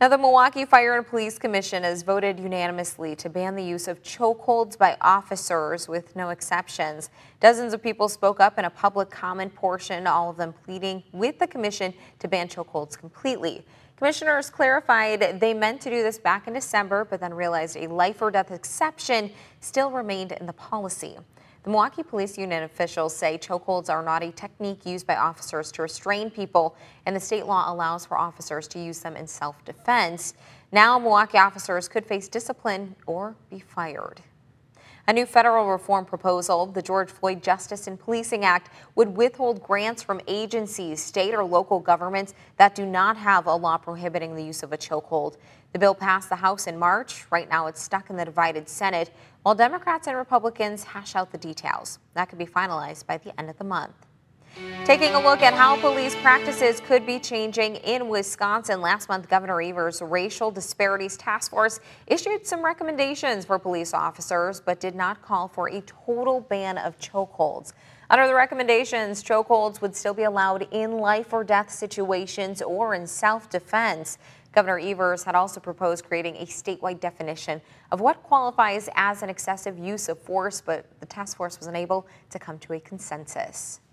Now, the Milwaukee Fire and Police Commission has voted unanimously to ban the use of chokeholds by officers with no exceptions. Dozens of people spoke up in a public comment portion, all of them pleading with the commission to ban chokeholds completely. Commissioners clarified they meant to do this back in December, but then realized a life or death exception still remained in the policy. The Milwaukee Police Union officials say chokeholds are not a technique used by officers to restrain people, and the state law allows for officers to use them in self-defense. Now, Milwaukee officers could face discipline or be fired. A new federal reform proposal, the George Floyd Justice and Policing Act, would withhold grants from agencies, state or local governments that do not have a law prohibiting the use of a chokehold. The bill passed the House in March. Right now, it's stuck in the divided Senate, while Democrats and Republicans hash out the details. That could be finalized by the end of the month. Taking a look at how police practices could be changing in Wisconsin, last month Governor Evers' Racial Disparities Task Force issued some recommendations for police officers, but did not call for a total ban of chokeholds. Under the recommendations, chokeholds would still be allowed in life or death situations or in self-defense. Governor Evers had also proposed creating a statewide definition of what qualifies as an excessive use of force, but the task force was unable to come to a consensus.